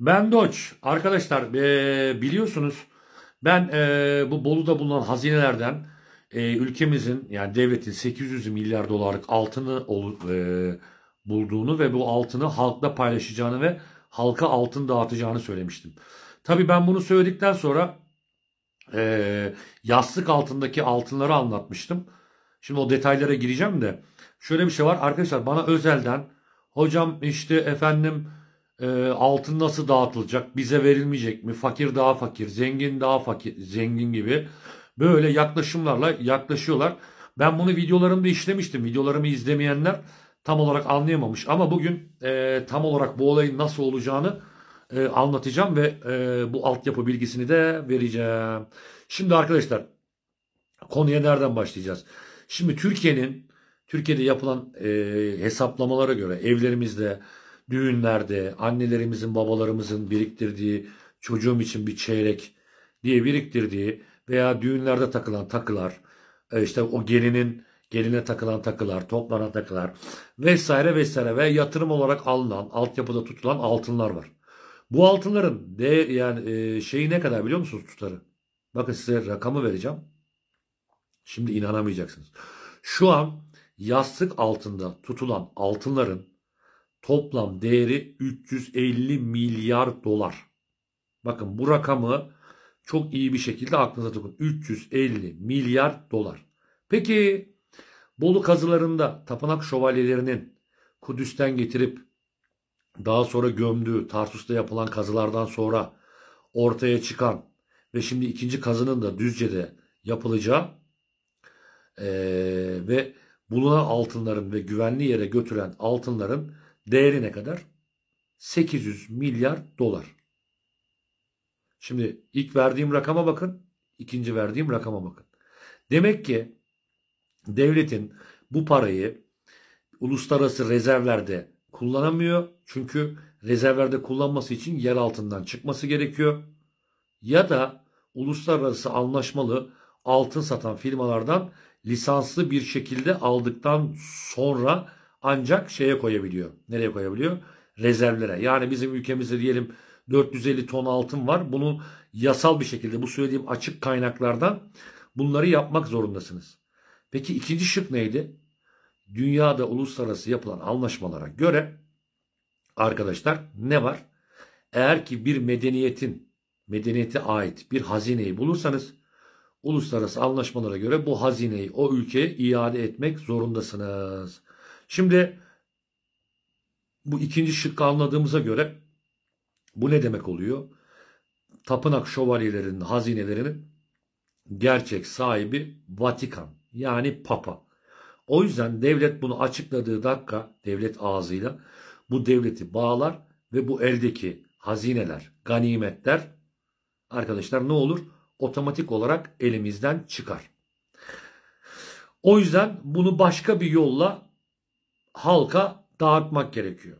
Ben Doç. Arkadaşlar e, biliyorsunuz ben e, bu Bolu'da bulunan hazinelerden e, ülkemizin yani devletin 800 milyar dolarlık altını e, bulduğunu ve bu altını halkla paylaşacağını ve halka altın dağıtacağını söylemiştim. Tabii ben bunu söyledikten sonra e, yastık altındaki altınları anlatmıştım. Şimdi o detaylara gireceğim de şöyle bir şey var arkadaşlar bana özelden hocam işte efendim e, altın nasıl dağıtılacak, bize verilmeyecek mi, fakir daha fakir, zengin daha fakir, zengin gibi böyle yaklaşımlarla yaklaşıyorlar. Ben bunu videolarımda işlemiştim. Videolarımı izlemeyenler tam olarak anlayamamış. Ama bugün e, tam olarak bu olayın nasıl olacağını e, anlatacağım ve e, bu altyapı bilgisini de vereceğim. Şimdi arkadaşlar konuya nereden başlayacağız? Şimdi Türkiye'nin Türkiye'de yapılan e, hesaplamalara göre evlerimizde düğünlerde annelerimizin babalarımızın biriktirdiği çocuğum için bir çeyrek diye biriktirdiği veya düğünlerde takılan takılar e, işte o gelinin geline takılan takılar, toplanan takılar vesaire vesaire ve yatırım olarak alınan, altyapıda tutulan altınlar var. Bu altınların de yani e, şeyi ne kadar biliyor musunuz tutarı? Bakın size rakamı vereceğim. Şimdi inanamayacaksınız. Şu an yastık altında tutulan altınların toplam değeri 350 milyar dolar. Bakın bu rakamı çok iyi bir şekilde aklınıza tutun. 350 milyar dolar. Peki Bolu kazılarında tapınak şövalyelerinin Kudüs'ten getirip daha sonra gömdüğü Tarsus'ta yapılan kazılardan sonra ortaya çıkan ve şimdi ikinci kazının da Düzce'de yapılacağı ee, ve bulunan altınların ve güvenli yere götüren altınların Değeri ne kadar? 800 milyar dolar. Şimdi ilk verdiğim rakama bakın, ikinci verdiğim rakama bakın. Demek ki devletin bu parayı uluslararası rezervlerde kullanamıyor. Çünkü rezervlerde kullanması için yer altından çıkması gerekiyor. Ya da uluslararası anlaşmalı altın satan firmalardan lisanslı bir şekilde aldıktan sonra ancak şeye koyabiliyor. Nereye koyabiliyor? Rezervlere. Yani bizim ülkemizde diyelim 450 ton altın var. Bunu yasal bir şekilde bu söylediğim açık kaynaklardan bunları yapmak zorundasınız. Peki ikinci şık neydi? Dünyada uluslararası yapılan anlaşmalara göre arkadaşlar ne var? Eğer ki bir medeniyetin medeniyete ait bir hazineyi bulursanız uluslararası anlaşmalara göre bu hazineyi o ülkeye iade etmek zorundasınız. Şimdi bu ikinci şıkkı anladığımıza göre bu ne demek oluyor? Tapınak şövalyelerinin hazinelerinin gerçek sahibi Vatikan yani Papa. O yüzden devlet bunu açıkladığı dakika devlet ağzıyla bu devleti bağlar ve bu eldeki hazineler, ganimetler arkadaşlar ne olur? Otomatik olarak elimizden çıkar. O yüzden bunu başka bir yolla halka dağıtmak gerekiyor.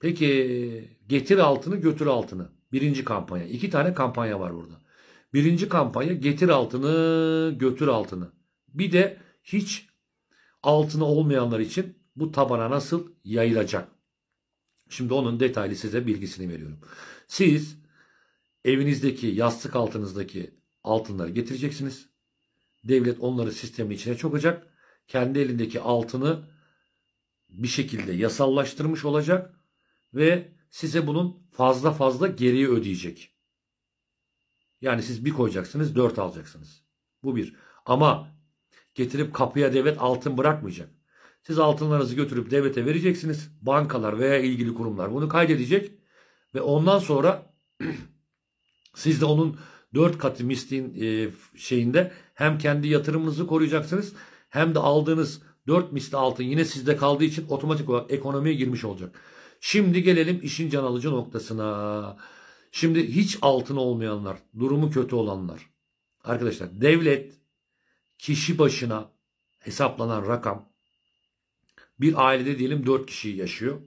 Peki getir altını götür altını. Birinci kampanya. İki tane kampanya var burada. Birinci kampanya getir altını götür altını. Bir de hiç altını olmayanlar için bu tabana nasıl yayılacak? Şimdi onun detaylı size bilgisini veriyorum. Siz evinizdeki yastık altınızdaki altınları getireceksiniz. Devlet onları sistemin içine çokacak. Kendi elindeki altını bir şekilde yasallaştırmış olacak ve size bunun fazla fazla geriye ödeyecek. Yani siz bir koyacaksınız dört alacaksınız. Bu bir. Ama getirip kapıya devlet altın bırakmayacak. Siz altınlarınızı götürüp devlete vereceksiniz. Bankalar veya ilgili kurumlar bunu kaydedecek. Ve ondan sonra siz de onun dört katı misliğin e, şeyinde hem kendi yatırımınızı koruyacaksınız hem de aldığınız 4 misli altın yine sizde kaldığı için otomatik olarak ekonomiye girmiş olacak. Şimdi gelelim işin can alıcı noktasına. Şimdi hiç altın olmayanlar, durumu kötü olanlar. Arkadaşlar devlet kişi başına hesaplanan rakam bir ailede diyelim 4 kişi yaşıyor.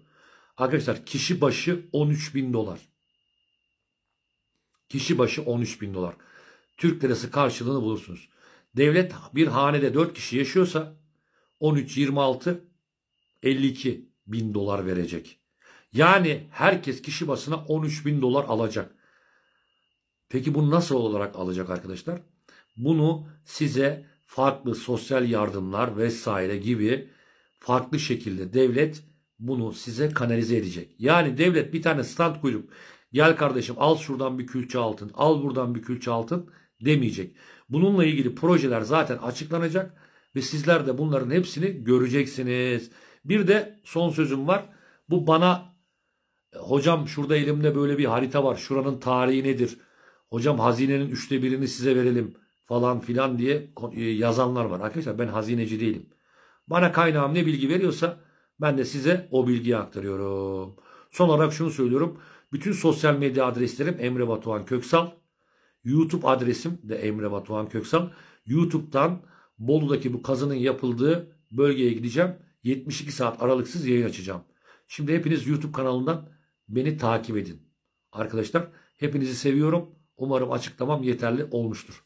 Arkadaşlar kişi başı 13 bin dolar. Kişi başı 13 bin dolar. Türk lirası karşılığını bulursunuz. Devlet bir hanede 4 kişi yaşıyorsa 13, 26, 52 bin dolar verecek. Yani herkes kişi başına 13 bin dolar alacak. Peki bunu nasıl olarak alacak arkadaşlar? Bunu size farklı sosyal yardımlar vesaire gibi farklı şekilde devlet bunu size kanalize edecek. Yani devlet bir tane stand kurup gel kardeşim al şuradan bir külçe altın, al buradan bir külçe altın demeyecek. Bununla ilgili projeler zaten açıklanacak ve sizler de bunların hepsini göreceksiniz. Bir de son sözüm var. Bu bana hocam şurada elimde böyle bir harita var. Şuranın tarihi nedir? Hocam hazinenin üçte birini size verelim falan filan diye e, yazanlar var. Arkadaşlar ben hazineci değilim. Bana kaynağım ne bilgi veriyorsa ben de size o bilgiyi aktarıyorum. Son olarak şunu söylüyorum. Bütün sosyal medya adreslerim Emre Batuhan Köksal. YouTube adresim de Emre Batuhan Köksal. YouTube'dan Bolu'daki bu kazının yapıldığı bölgeye gideceğim. 72 saat aralıksız yayın açacağım. Şimdi hepiniz YouTube kanalından beni takip edin. Arkadaşlar hepinizi seviyorum. Umarım açıklamam yeterli olmuştur.